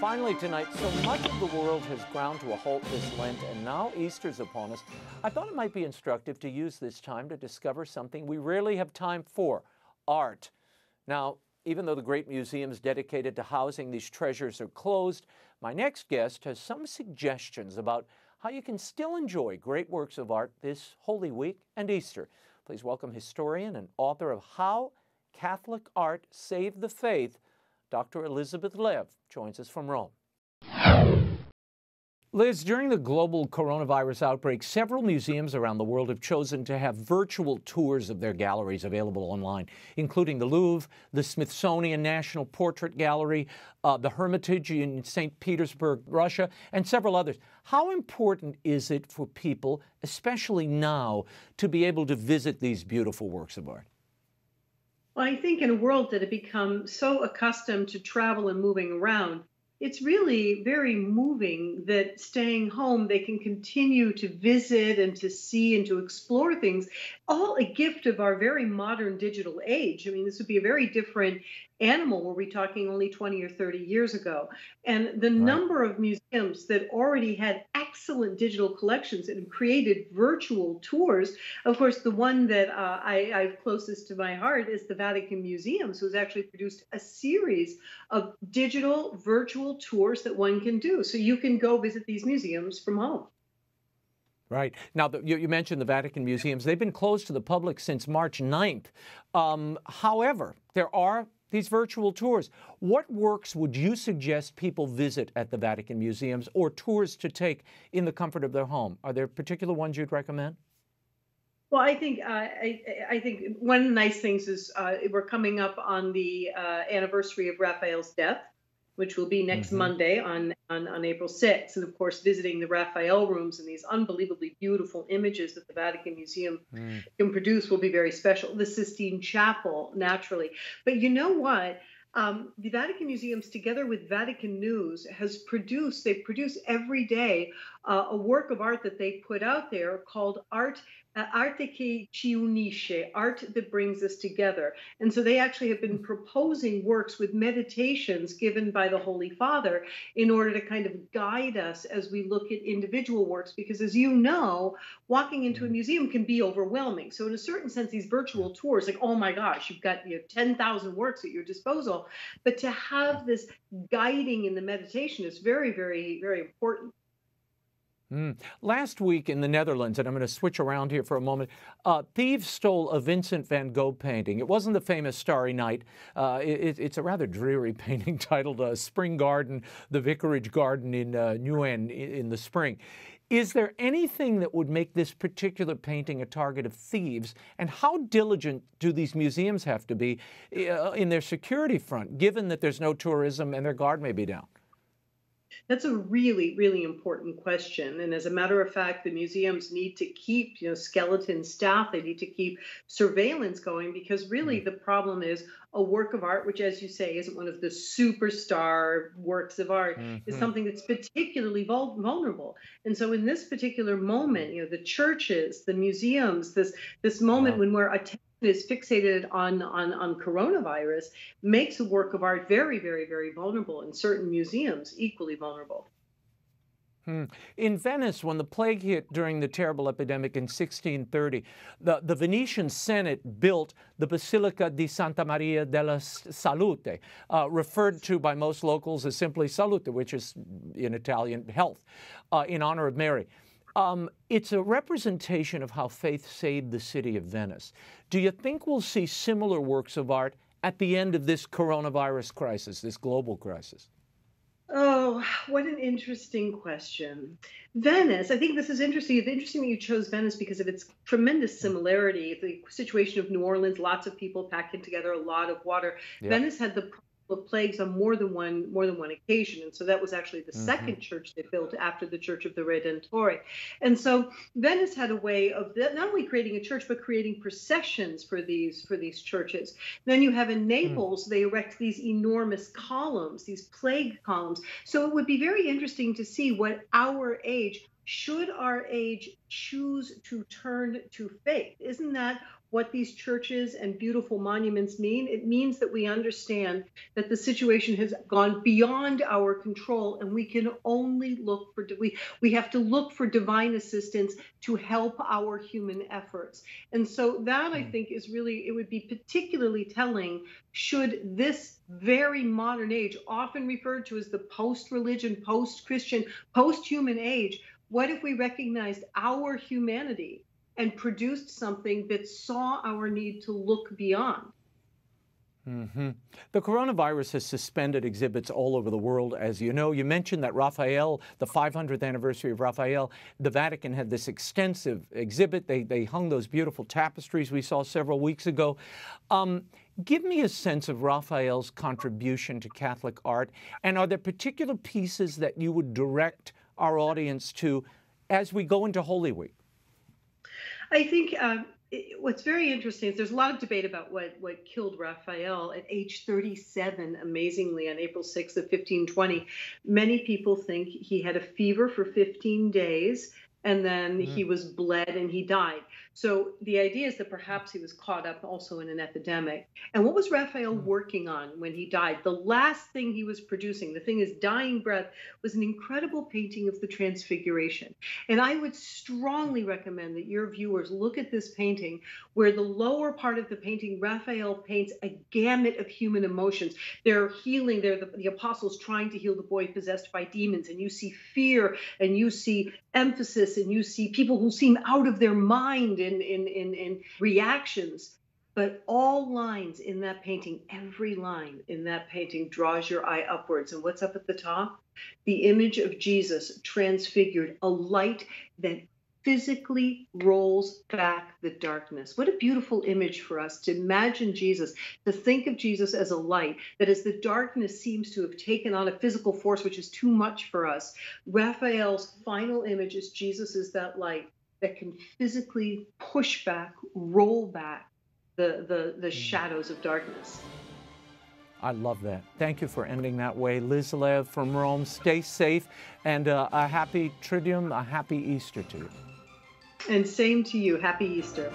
Finally, tonight, so much of the world has ground to a halt this Lent, and now Easter's upon us. I thought it might be instructive to use this time to discover something we rarely have time for art. Now, even though the great museums dedicated to housing these treasures are closed, my next guest has some suggestions about how you can still enjoy great works of art this Holy Week and Easter. Please welcome historian and author of How Catholic Art Saved the Faith, Dr. Elizabeth Lev joins us from Rome. Liz, during the global coronavirus outbreak, several museums around the world have chosen to have virtual tours of their galleries available online, including the Louvre, the Smithsonian National Portrait Gallery, uh, the Hermitage in St. Petersburg, Russia, and several others. How important is it for people, especially now, to be able to visit these beautiful works of art? Well, I think in a world that had become so accustomed to travel and moving around, it's really very moving that staying home they can continue to visit and to see and to explore things all a gift of our very modern digital age. I mean this would be a very different animal were we talking only 20 or 30 years ago and the right. number of museums that already had excellent digital collections and created virtual tours of course the one that uh, I, I've closest to my heart is the vatican museums who's actually produced a series of digital virtual tours that one can do so you can go visit these museums from home Right. Now, the, you, you, mentioned the Vatican museums. They've been closed to the public since March 9th. Um, however, there are these virtual tours. What works would you suggest people visit at the Vatican museums or tours to take in the comfort of their home? Are there particular ones you'd recommend? Well, I think uh, I, I, think one of the nice things is uh, we're coming up on the uh, anniversary of Raphael's death, which will be next mm-hmm. Monday on, on, on April 6th. And of course, visiting the Raphael rooms and these unbelievably beautiful images that the Vatican Museum mm. can produce will be very special. The Sistine Chapel, naturally. But you know what? Um, the Vatican Museums, together with Vatican News, has produced, they produce every day uh, a work of art that they put out there called Art arte che ci unisce, art that brings us together. And so they actually have been proposing works with meditations given by the Holy Father in order to kind of guide us as we look at individual works. Because as you know, walking into a mm-hmm. museum can be overwhelming. So in a certain sense, these virtual tours, like, oh my gosh, you've got you know, 10,000 works at your disposal. But to have this guiding in the meditation is very, very, very important. Mm. Last week in the Netherlands, and I'm going to switch around here for a moment, uh, thieves stole a Vincent van Gogh painting. It wasn't the famous Starry Night. Uh, it, it's a rather dreary painting titled uh, Spring Garden, the Vicarage Garden in uh, Nuenen in the spring. Is there anything that would make this particular painting a target of thieves? And how diligent do these museums have to be uh, in their security front, given that there's no tourism and their guard may be down? That's a really, really important question. And as a matter of fact, the museums need to keep, you know, skeleton staff. They need to keep surveillance going because really mm. the problem is a work of art, which, as you say, isn't one of the superstar works of art, mm-hmm. is something that's particularly vulnerable. And so, in this particular moment, you know, the churches, the museums, this this moment wow. when we're attending is fixated on, on, on coronavirus makes a work of art very, very, very vulnerable, and certain museums equally vulnerable. Hmm. In Venice, when the plague hit during the terrible epidemic in 1630, the, the Venetian Senate built the Basilica di Santa Maria della Salute, uh, referred to by most locals as simply Salute, which is in Italian health, uh, in honor of Mary. Um, it's a representation of how faith saved the city of Venice. Do you think we'll see similar works of art at the end of this coronavirus crisis, this global crisis? Oh, what an interesting question. Venice, I think this is interesting. It's interesting that you chose Venice because of its tremendous similarity. The situation of New Orleans, lots of people packing together a lot of water. Yep. Venice had the of plagues on more than one more than one occasion and so that was actually the mm-hmm. second church they built after the church of the redentore and so venice had a way of not only creating a church but creating processions for these for these churches then you have in mm. naples mm. they erect these enormous columns these plague columns so it would be very interesting to see what our age should our age choose to turn to faith isn't that what these churches and beautiful monuments mean, it means that we understand that the situation has gone beyond our control and we can only look for we we have to look for divine assistance to help our human efforts. And so that I hmm. think is really it would be particularly telling should this very modern age often referred to as the post-religion, post-Christian, post-human age, what if we recognized our humanity and produced something that saw our need to look beyond. Mm-hmm. The coronavirus has suspended exhibits all over the world, as you know. You mentioned that Raphael, the 500th anniversary of Raphael, the Vatican had this extensive exhibit. They, they hung those beautiful tapestries we saw several weeks ago. Um, give me a sense of Raphael's contribution to Catholic art, and are there particular pieces that you would direct our audience to as we go into Holy Week? I think um, it, what's very interesting is there's a lot of debate about what, what killed Raphael at age 37, amazingly, on April 6th of 1520. Many people think he had a fever for 15 days and then mm. he was bled and he died. So the idea is that perhaps he was caught up also in an epidemic. And what was Raphael hmm. working on when he died? The last thing he was producing, the thing his dying breath, was an incredible painting of the Transfiguration. And I would strongly recommend that your viewers look at this painting where the lower part of the painting, Raphael paints a gamut of human emotions. They're healing, they're the, the apostles trying to heal the boy possessed by demons, and you see fear and you see emphasis and you see people who seem out of their mind in, in, in, in reactions. But all lines in that painting, every line in that painting draws your eye upwards. And what's up at the top? The image of Jesus transfigured, a light that physically rolls back the darkness. What a beautiful image for us to imagine Jesus, to think of Jesus as a light, that as the darkness seems to have taken on a physical force which is too much for us, Raphael's final image is Jesus is that light that can physically push back, roll back the, the, the mm. shadows of darkness. I love that. Thank you for ending that way. Liz Lev from Rome, stay safe and uh, a happy Triduum, a happy Easter to you. And same to you. Happy Easter.